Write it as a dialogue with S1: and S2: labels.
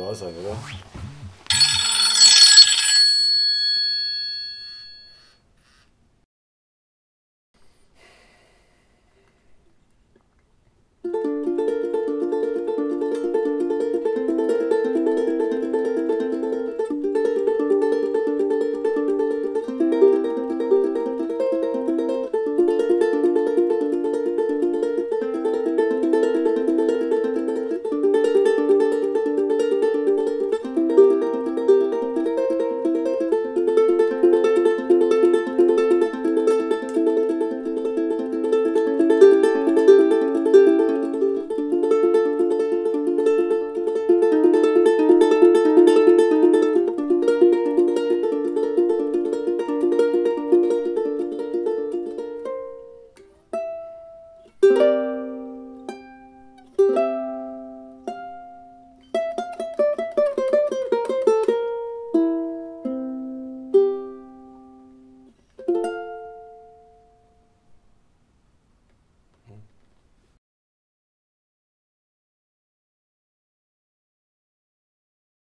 S1: no s 啥